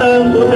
cantando.